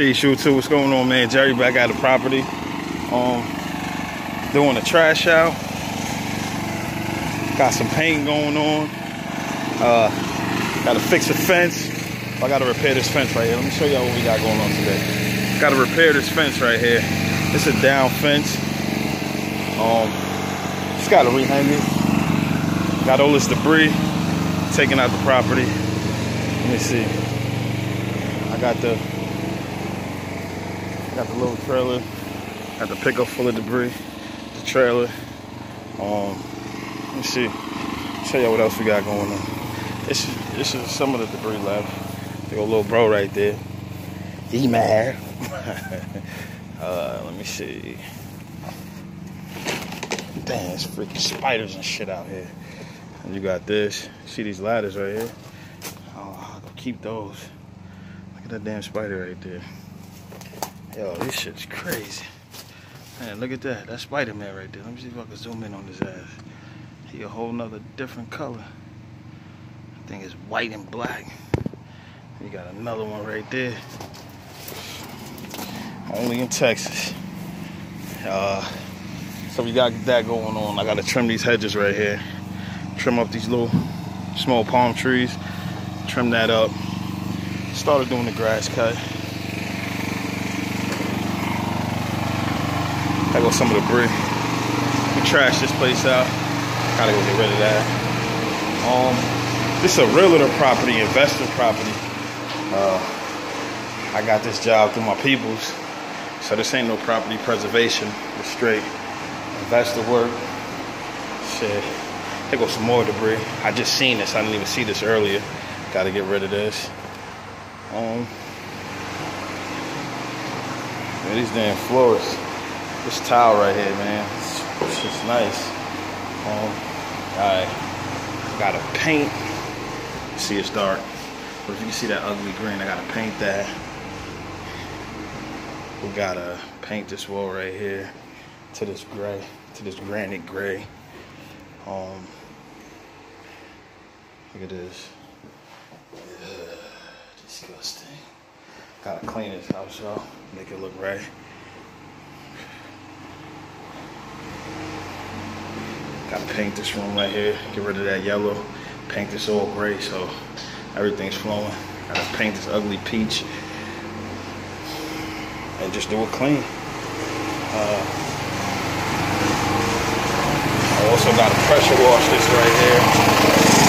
Hey, shoot too. What's going on, man? Jerry back at the property. Um, doing a trash out. Got some paint going on. Uh, got to fix a fence. I got to repair this fence right here. Let me show y'all what we got going on today. Got to repair this fence right here. It's a down fence. Um, just got to rehang it. Got all this debris taking out the property. Let me see. I got the Got the little trailer. Got the pickup full of debris. The trailer. Um, let me see. Show y'all what else we got going on. This is this is some of the debris left. A little bro right there. He mad. uh, let me see. Damn, it's freaking spiders and shit out here. And you got this. See these ladders right here? Oh, I'll keep those. Look at that damn spider right there. Yo, this shit's crazy. Man, look at that. That's Spider-Man right there. Let me see if I can zoom in on his ass. He a whole nother different color. I think it's white and black. You got another one right there. Only in Texas. Uh, so we got that going on. I gotta trim these hedges right here. Trim up these little small palm trees. Trim that up. Started doing the grass cut. Go some of the debris. We trash this place out. Gotta go get rid of that. Um, this is a realtor property, investor property. Uh, I got this job through my peoples. So this ain't no property preservation. It's straight investor work. Shit. There goes some more debris. I just seen this. I didn't even see this earlier. Gotta get rid of this. Um, yeah, these damn floors. This towel right here, man. It's, it's just nice. Um, I gotta paint. See, it's dark. But if you see that ugly green, I gotta paint that. We gotta paint this wall right here to this gray, to this granite gray. Um, look at this. Ugh, disgusting. Gotta clean this house, y'all. Make it look right. Gotta paint this room right here. Get rid of that yellow. Paint this all gray so everything's flowing. Gotta paint this ugly peach. And just do it clean. Uh, I also gotta pressure wash this right here.